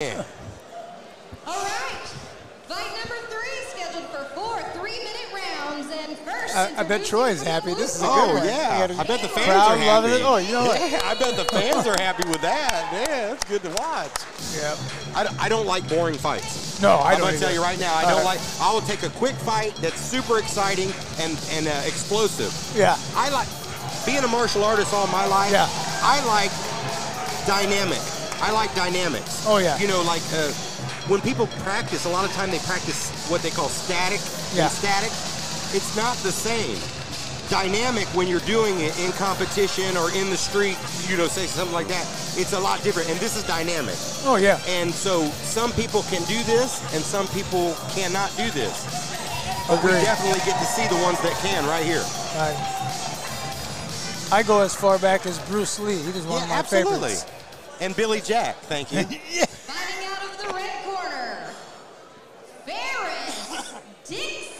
Yeah. All right. Fight number three scheduled for four three-minute rounds. And first, I, I bet introducing Troy's happy. This is a Oh good one. yeah, You got bet the fans crowd are happy. loving it. Oh, you know what? Yeah, I bet the fans are happy with that. Yeah, that's good to watch. Yeah. I, don't- I don't like boring fights. No, I I'm don't gonna tell you right now, I All don't right. like. I will take a quick fight that's super exciting and and uh, explosive. Yeah. I like being a martial artist all my life. Yeah. I like dynamic. I like dynamics. Oh, yeah. You know, like uh, when people practice, a lot of time they practice what they call static Yeah. static. It's not the same. Dynamic when you're doing it in competition or in the street, you know, say something like that. It's a lot different, and this is dynamic. Oh, yeah. And so some people can do this, and some people cannot do this. But we definitely get to see the ones that can right here. I, I go as far back as Bruce Lee. He was one of my absolutely. favorites. And Billy Jack, thank you. Fighting out of the red corner, Ferris Dixon.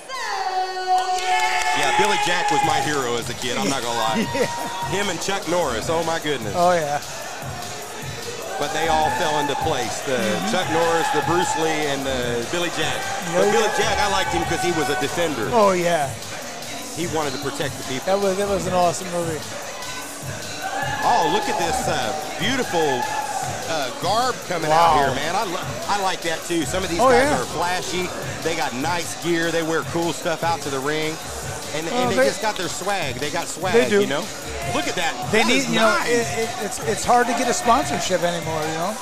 yeah, yeah, Billy Jack was my hero as a kid. I'm not gonna lie. Him and Chuck Norris. Oh my goodness. Oh, yeah. But they all fell into place. The mm-hmm. Chuck Norris, the Bruce Lee, and the Billy Jack. But Yeah. Billy Jack, I liked him because he was a defender. Oh, yeah. He wanted to protect the people. That was, that was an awesome movie. Oh, look at this uh, beautiful uh, garb coming Wow. out here, man. I, I like that too. Some of these Oh, guys yeah. are flashy. They got nice gear. They wear cool stuff out to the ring. And, Oh, and they, they- just got their swag. They got swag, They do. you know? Look at that. They That need, you know, nice. it, it, it's it's hard to get a sponsorship anymore, you know?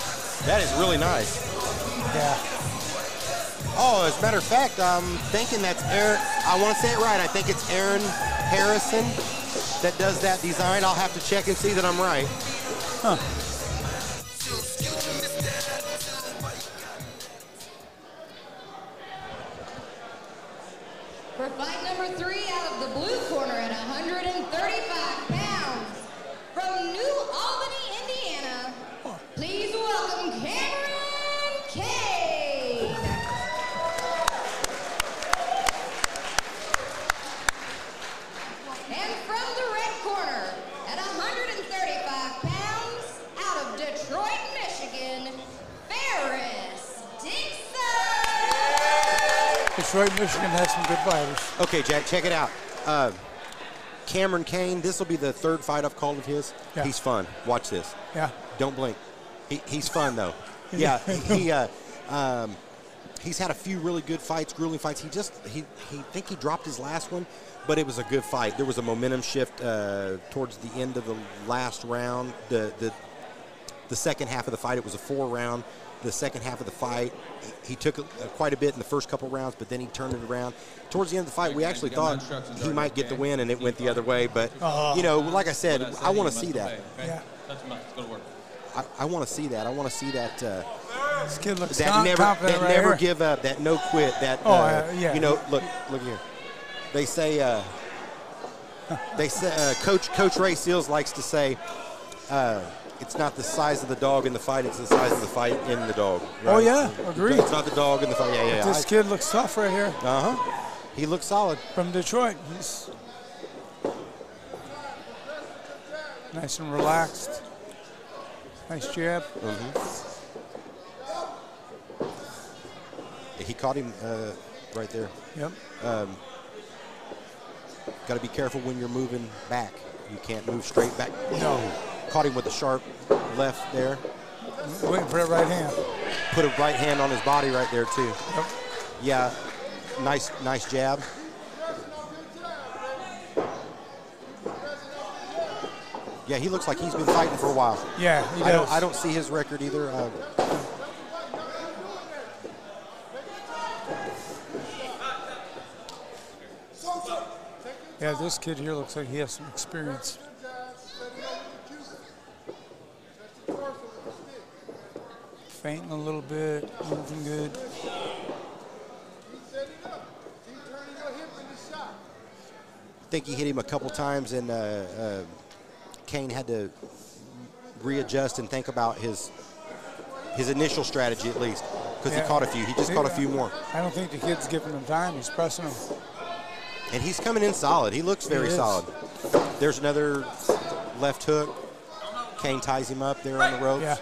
that is really nice. Yeah. Oh, as a matter of fact, I'm thinking that's Aaron. I want to say it right. I think it's Aaron Harrison that does that design. I'll have to check and see that I'm right. For fight number three out of the blue corner at 135 pounds, from New Albany, Detroit, Michigan has some good fighters. Okay, Jack, check it out. Uh, Cameron Cain, this will be the third fight I've called of his. Yeah. He's fun. Watch this. Yeah. Don't blink. He, he's fun, though. Yeah, he, uh, um, he's had a few really good fights, grueling fights. He just, he, he think he dropped his last one, but it was a good fight. There was a momentum shift uh, towards the end of the last round. The, the, the second half of the fight, it was a four round. The second half of the fight, he took uh, quite a bit in the first couple rounds, but then he turned it around. Towards the end of the fight, we actually thought he might get the win, and it went the other way. But you know, like I said, I want to see that. Yeah. Touch him up. Let's go to work. I, I want to see that. I want to see that. Uh, This kid looks that never, that right never here. give up, that no quit, that Oh, uh, uh, yeah. you know, look, look here. They say, uh, they say, uh, Coach Coach Ray Seals likes to say, uh, it's not the size of the dog in the fight; it's the size of the fight in the dog. Oh, yeah, agreed. It's not the dog in the fight. Yeah, yeah. This kid looks tough right here Uh huh. He looks solid. from Detroit. He's nice and relaxed. Nice jab. Mm -hmm. He caught him uh, right there. Yep. Got to be careful when you're moving back. You can't move straight back. No. Caught him with a sharp left there. Waiting for that right hand. Put a right hand on his body right there too. Yep. Yeah, nice, nice jab. Yeah, he looks like he's been fighting for a while. Yeah, he I don't. I don't see his record either. Uh, Yeah, this kid here looks like he has some experience. Feinting a little bit, moving good. I think he hit him a couple times, and uh, uh, Cain had to readjust and think about his his initial strategy at least, because Yeah. he caught a few. He just caught a few more, I don't think the kid's giving him time. He's pressing him. and he's coming in solid. He looks very He solid. There's another left hook. Cain ties him up there on the ropes. Yeah.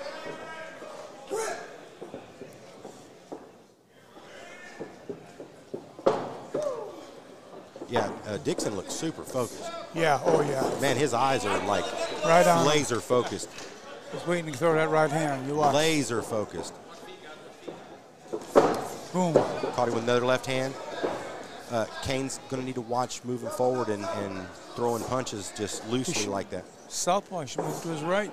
Yeah, uh, Dixon looks super focused. Yeah, oh yeah. Man, his eyes are like Right on. laser focused. Just waiting to throw that right hand. You watch. Laser focused. Boom. Caught him with another left hand. Uh, Cain's going to need to watch moving forward and, and throwing punches just loosely like that. Southpaw should move to his right.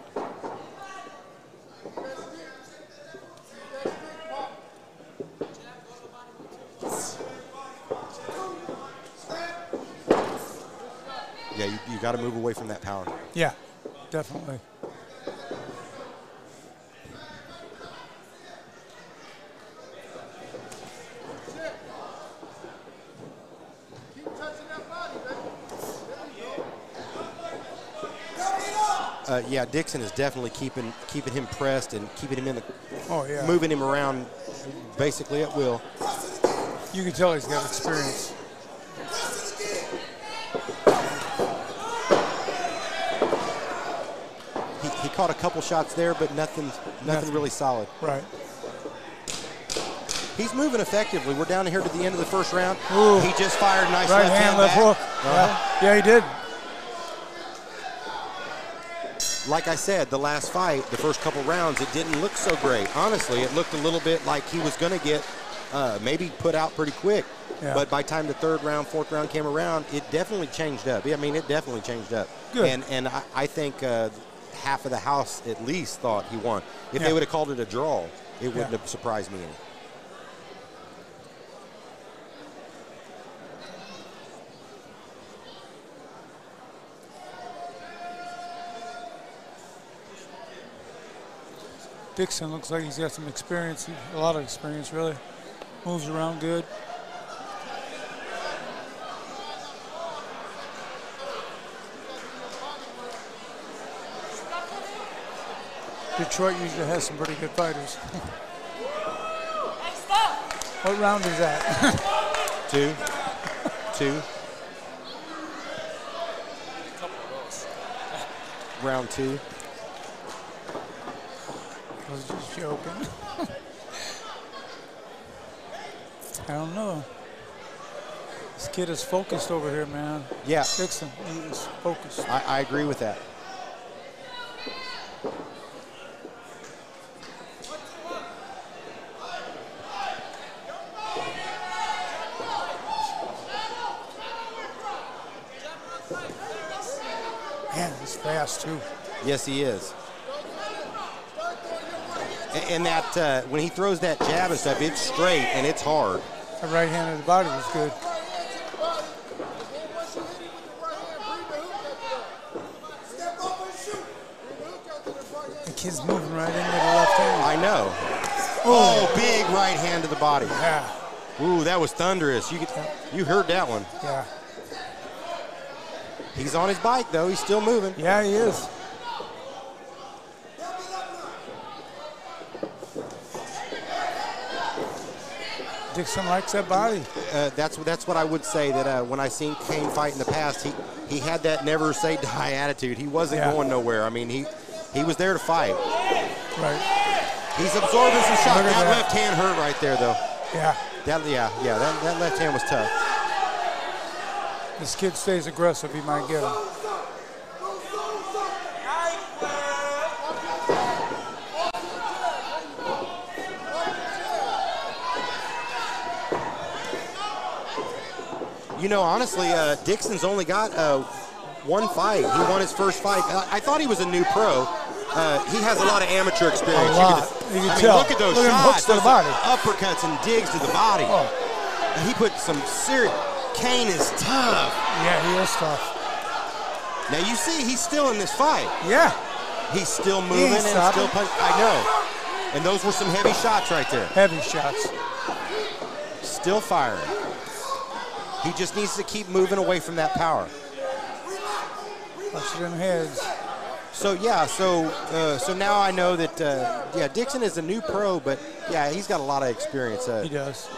Yeah, you, you got to move away from that power. Yeah, definitely. Uh, yeah, Dixon is definitely keeping keeping him pressed and keeping him in the, Oh yeah. moving him around basically at will. You can tell he's got experience. Caught a couple shots there, but nothing nothing Nothing. really solid. Right. He's moving effectively. We're down here to the end of the first round. Ooh. He just fired nice Right left hand, hand left hook. Uh-huh. Yeah. yeah, he did. Like I said, the last fight, the first couple rounds, it didn't look so great. Honestly, it looked a little bit like he was going to get uh, maybe put out pretty quick. Yeah. But by the time the third round, fourth round came around, it definitely changed up. I mean, it definitely changed up. Good. And and I, I think uh, half of the house at least thought he won. If Yeah. they would have called it a draw, it wouldn't Yeah. have surprised me any. Dixon looks like he's got some experience, a lot of experience, really. Moves around good. Detroit usually has some pretty good fighters. what round is that? Two, two. Round two. I was just joking. I don't know. This kid is focused over here, man. Yeah, Dixon, he is focused. I, I agree with that. Man, he's fast too. Yes, he is. And that uh, when he throws that jab and stuff, it's straight and it's hard. The right hand of the body was good. The kid's moving right into the left hand. I know. Oh, big right hand to the body. Yeah, Ooh, that was thunderous. You could, you heard that one. yeah, He's on his bike though. He's still moving. yeah. He is. Dixon likes that body. Uh, that's that's what I would say. That uh, when I seen Cain fight in the past, he he had that never say die attitude. He wasn't Yeah. going nowhere. I mean, he he was there to fight. Right. He's absorbing some shots. That, that. left hand hurt right there though. Yeah. That yeah yeah that, that left hand was tough. This kid stays aggressive. He might get him. You know, honestly, uh, Dixon's only got uh, one fight. He won his first fight. Uh, I thought he was a new pro. Uh, he has a lot of amateur experience. A lot. You can I mean, tell. look at those Look at shots. hooks to the body. Uppercuts and digs to the body. Oh, And he put some serious. Cain is tough. yeah, he is tough. Now you see, he's still in this fight. Yeah, He's still moving ain't and stopping. still punching. I know. And those were some heavy shots right there. heavy shots. Still firing. He just needs to keep moving away from that power. Them heads. So yeah, so uh, so now I know that uh, yeah, Dixon is a new pro, but yeah, he's got a lot of experience. Uh, He does.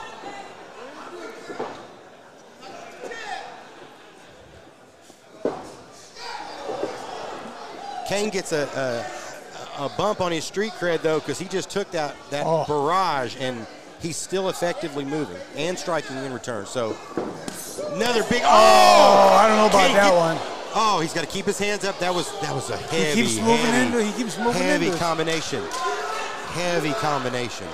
Cain gets a, a a bump on his street cred though, because he just took that that Oh. barrage and he's still effectively moving and striking in return. So Another big. Oh, Oh, I don't know about that get- one. Oh, he's got to keep his hands up. That was that was a heavy. He keeps moving heavy, into. He keeps moving heavy into. combination. Heavy combination.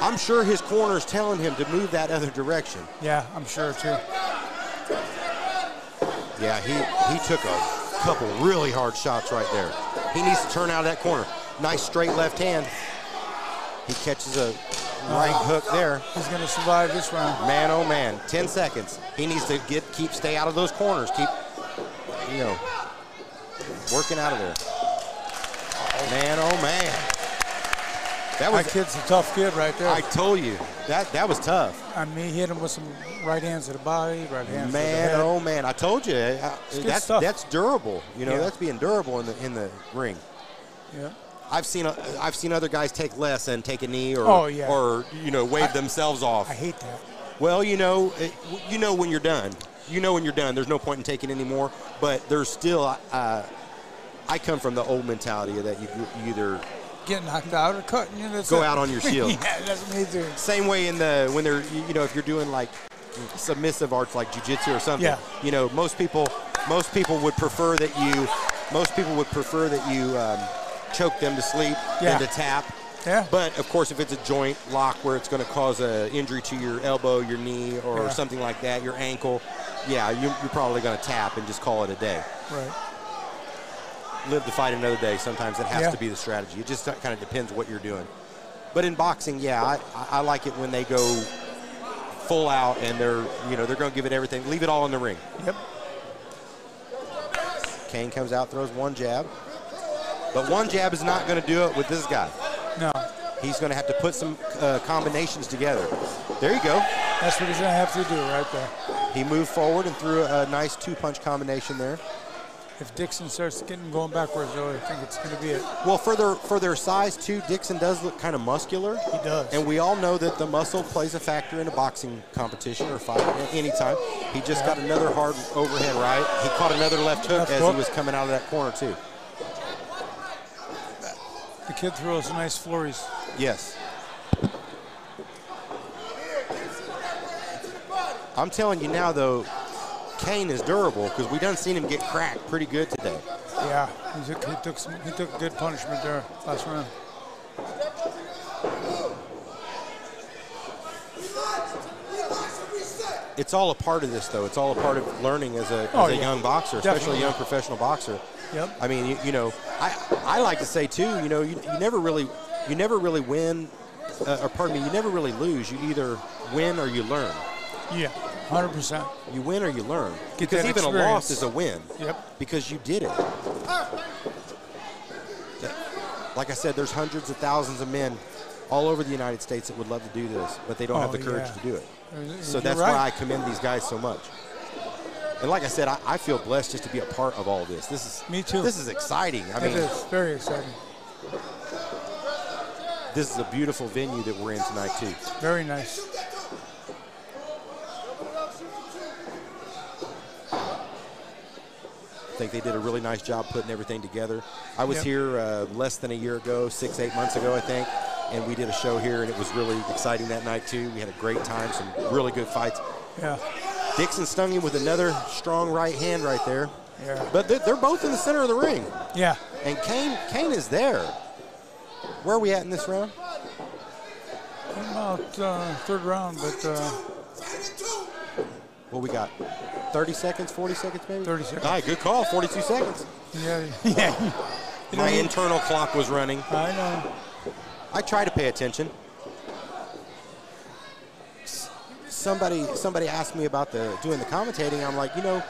I'm sure his corner's telling him to move that other direction. Yeah, I'm sure too. Yeah, he he took a couple really hard shots right there. He needs to turn out of that corner. Nice straight left hand. He catches a right uh, hook there. He's gonna survive this round. Man, oh man, 10 seconds. He needs to get keep stay out of those corners. Keep, you know, working out of there. Man, oh man. That was. That kid's a tough kid right there. I told you that that was tough. I mean, he hit him with some right hands to the body, right hands to the Man, oh man, I told you uh, good that's stuff. that's durable. You know, Yeah. that's being durable in the in the ring. Yeah. I've seen uh, I've seen other guys take less and take a knee or Oh, yeah. or you know wave themselves off. I hate that. Well, you know, it, you know when you're done. You know when you're done. There's no point in taking anymore. But there's still. Uh, I come from the old mentality that you, you either Get knocked out or cut. You know, that's Go out on your shield. yeah, that's too. same way in the when they're you you know if you're doing like submissive arts like jujitsu or something. Yeah. You know, most people most people would prefer that you most people would prefer that you um, choke them to sleep Yeah. than to tap. Yeah. But of course, if it's a joint lock where it's going to cause an injury to your elbow, your knee, or Yeah. something like that, your ankle, yeah, you, you're probably going to tap and just call it a day. Right. Live to fight another day. Sometimes it has Yeah. to be the strategy. It just kind of depends what you're doing. But in boxing, yeah, I, I- like it when they go full out and they're you know they're going to give it everything. Leave it all in the ring. Yep. Cain comes out, throws one jab, but one jab is not going to do it with this guy. No. He's going to have to put some uh, combinations together. There you go. That's what he's gonna have to do right there. He moved forward and threw a nice two-punch combination there. If Dixon starts getting going backwards, though, I think it's gonna be it. Well, for their for their size too, Dixon does look kind of muscular. He does. And we all know that the muscle plays a factor in a boxing competition or fight at any time. He just got another hard overhead right. He caught another left hook Left as hook. he was coming out of that corner too. The kid throws nice flurries. Yes. I'm telling you now though, Cain is durable because we done seen him get cracked pretty good today. Yeah, he took, he took some, he took good punishment there last round. It's all a part of this though. It's all a part of learning as a, as Oh, a yeah. young boxer, especially Definitely. a young professional boxer. Yep. I mean, you, you know, I I like to say too, you know, you, you never really you never really win, uh, or pardon me, you never really lose. You either win or you learn. Yeah, hundred percent. You win or you learn. Get because even a loss is a win. Yep. Because you did it. Like I said, there's hundreds of thousands of men all over the United States that would love to do this, but they don't oh, have Oh, the courage yeah. to do it. So You're that's right. why I commend these guys so much. And like I said, I, I feel blessed just to be a part of all this. This is Me too. This is exciting. I It mean, is very exciting. this is a beautiful venue that we're in tonight too. Very nice. Think they did a really nice job putting everything together. I was Yep. here uh, less than a year ago, six, eight months ago, I think, and we did a show here, and it was really exciting that night too. We had a great time, some really good fights. Yeah. Dixon stung him with another strong right hand right there. Yeah. But they're, they're both in the center of the ring, Yeah. and Cain Cain is there. Where are we at in this round? About uh, third round, but uh, What we got? 30 seconds, 40 seconds maybe? 30 seconds. All right, good call. 42 seconds. yeah, yeah. My internal clock was running. I know. I try to pay attention. Somebody somebody asked me about the doing the commentating. I'm like, you know,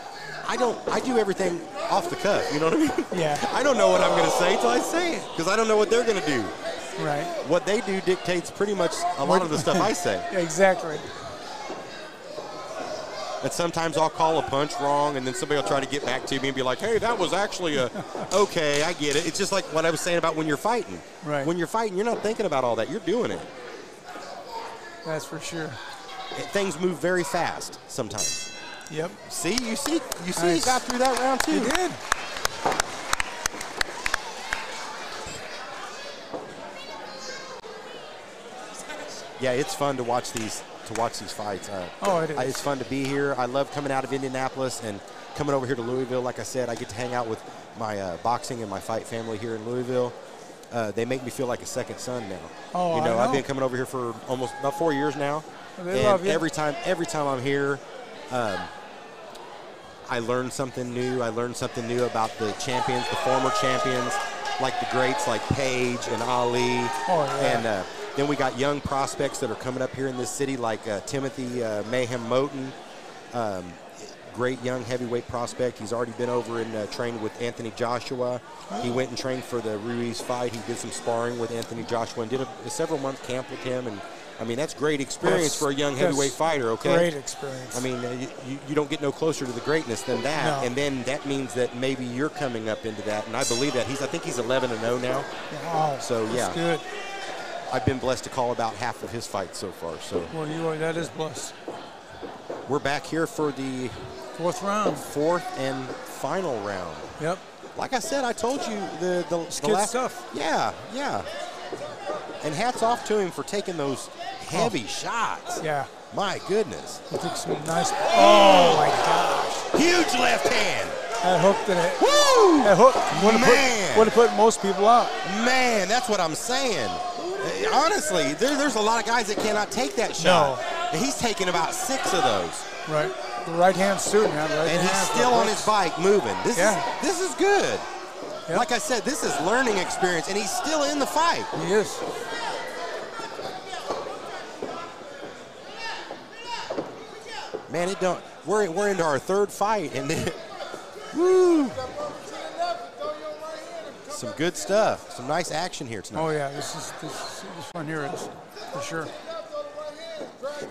I don't I do everything off the cuff. You know what I mean? Yeah. I don't know what I'm going to say till I say it because I don't know what they're going to do. Right. What they do dictates pretty much a lot of the stuff I say. Exactly. And sometimes I'll call a punch wrong, and then somebody will try to get back to me and be like, "Hey, that was actually a okay. I get it." It's just like what I was saying about when you're fighting. Right. When you're fighting, you're not thinking about all that. You're doing it. That's for sure. Things move very fast sometimes. Yep. See, you see, you see, he got through that round too. He did. Yeah, it's fun to watch these to watch these fights. Uh, Oh, it is. I- it's fun to be here. I love coming out of Indianapolis and coming over here to Louisville. Like I said, I get to hang out with my uh, boxing and my fight family here in Louisville. Uh, they make me feel like a second son now. Oh, you I know, I've been coming over here for almost about four years now. They and love you. every time, every time I'm here, um, I learn something new. I learn something new about the champions, the former champions, like the greats like Page and Ali. Oh, yeah. And uh, then we got young prospects that are coming up here in this city, like uh, Timothy uh, Mayhem Moten. Um, great young heavyweight prospect. He's already been over and uh, trained with Anthony Joshua. He went and trained for the Ruiz fight. He did some sparring with Anthony Joshua and did a, a several month camp with him. And I mean, that's great experience That's- for a young heavyweight fighter. Okay. Great experience. I mean, uh, you, you don't get no closer to the greatness than that, No. and then that means that maybe you're coming up into that, and I believe that he's. I think he's 11 and 0 now. wow. so, That's yeah. good. I've been blessed to call about half of his fights so far. So Well, you are. That is blessed. we're back here for the Fourth round. fourth and final round. Yep. Like I said, I told you the the, the last stuff. Yeah, yeah. And hats off to him for taking those heavy oh. shots. Yeah. My goodness, He took some nice. Oh my gosh. huge left hand. That hook that it. Woo! That hook would have Man. put, would have put most people out. Man, that's what I'm saying. Honestly, there, there's a lot of guys that cannot take that shot. And He's taking about six of those, Right. The right hand suiting that right and he's still on his bike moving. This Yeah. is this is good. Yep. Like I said, this is learning experience, and he's still in the fight. He is. Man, it don't. We're we're into our third fight, and then, woo, some good stuff. Some nice action here tonight. Oh yeah. This is this, this one here is for sure.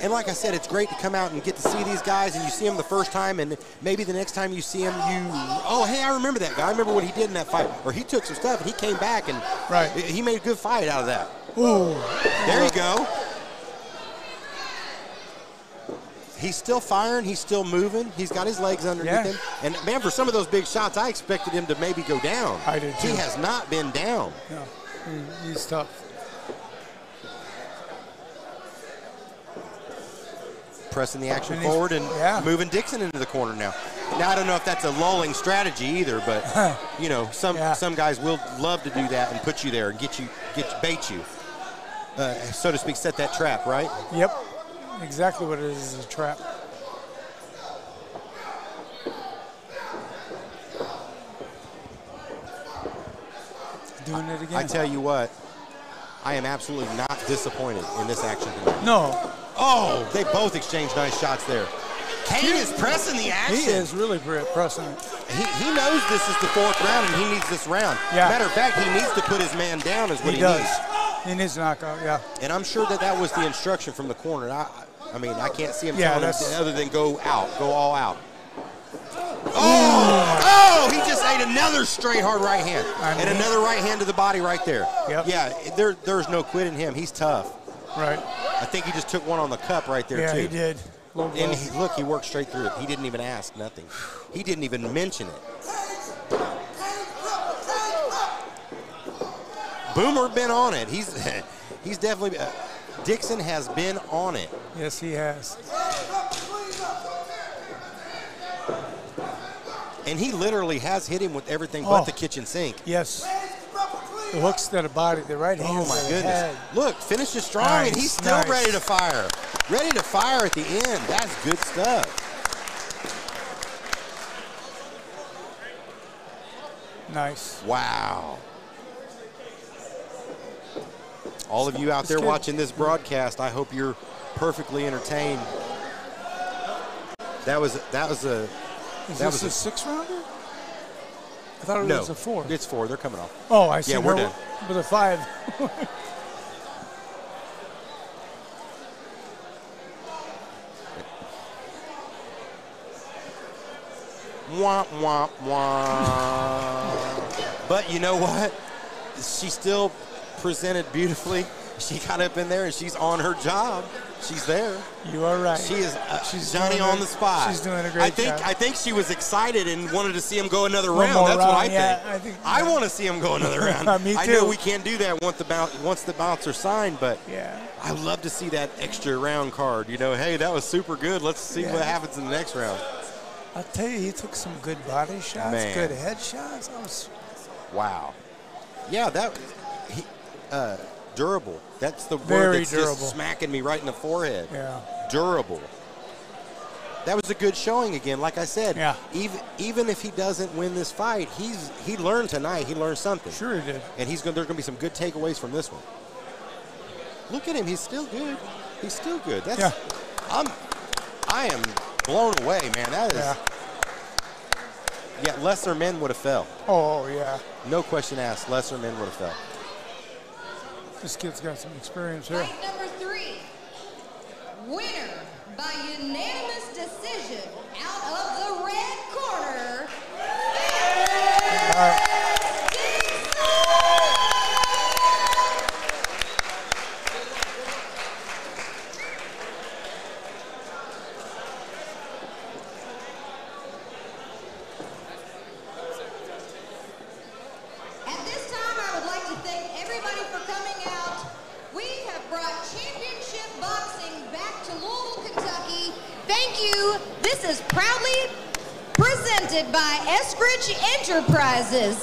And like I said, it's great to come out and get to see these guys, and you see them the first time, and maybe the next time you see him, you, oh, hey, I remember that guy. I remember what he did in that fight. Or he took some stuff, and he came back, and Right. he made a good fight out of that. Ooh. There you go. He's still firing. He's still moving. He's got his legs underneath Yeah. him. And man, for some of those big shots, I expected him to maybe go down. I did He has not been down. Yeah. He's tough. Pressing the action And forward and yeah. moving Dixon into the corner now. Now I don't know if that's a lulling strategy either, but you know some Yeah. some guys will love to do that and put you there and get you get bait you, uh, so to speak, set that trap, right? Yep. Exactly what it is is a trap. Doing it again. I tell you what, I am absolutely not disappointed in this action tonight. no, Oh, they both exchanged nice shots there. Cain is pressing the action. he is really pressing it. He, he knows this is the fourth round and he needs this round. Yeah. Matter of fact, he needs to put his man down is what He he, does. needs. He his knockout. Yeah. And I'm sure that that was the instruction from the corner. I, I mean, I can't see him Yeah, telling him other than go out, go all out. Oh, oh, he just ate another straight hard right hand. I And another right hand to the body right there. Yep. Yeah, there, there's no quit in him. He's tough. Right. I think he just took one on the cup right there, Yeah, too. Yeah, he did. Low. And he, look, he worked straight through it. He didn't even ask nothing. He didn't even mention it. Boomer been on it. He's he's definitely uh, Dixon has been on it. Yes, he has. And he literally has hit him with everything Oh. but the kitchen sink. Yes. The hooks to the body, the right hand. Oh my goodness. head. Look, finished it strong and he's still nice. ready to fire. Ready to fire at the end. That's good stuff. Nice. Wow. All of you out there watching this broadcast, I hope you're perfectly entertained. That was that was a Is That this was a a- six rounder? I thought it no. was a four. It's four. They're coming off. Oh, I see. Yeah, we're done. With a five. Womp womp womp. but you know what? She still presented beautifully. she got up in there and she's on her job. She's there. You are right. She is uh, She's Johnny on the spot. she's doing a great I think job. I think she was excited and wanted to see him go another One round. That's what I yeah, think. I think- I yeah. want to see him go another round. Me too. I know we can't do that once the bounce once the bouncer signed, but Yeah. I would love to see that extra round card. You know, hey, that was super good. Let's see Yeah. what happens in the next round. I'll tell you, he took some good body shots, Man. good head shots. I was, Wow. Yeah, that he, uh, durable. That's the word that's durable. just smacking me right in the forehead. yeah. Durable. That was a good showing again. Like I said, Yeah. even even if he doesn't win this fight, he's he learned tonight. He learned something, Sure he did. and he's going. There's going to be some good takeaways from this one. Look at him. He's still good. He's still good. That's. Yeah. I'm. I am blown away, man. That is. Yeah. Yeah. lesser men would have fell. Oh, yeah. No question asked. Lesser men would have fell. This kid's got some experience here. Fight number three. Winner by unanimous decision out of the red corner. Is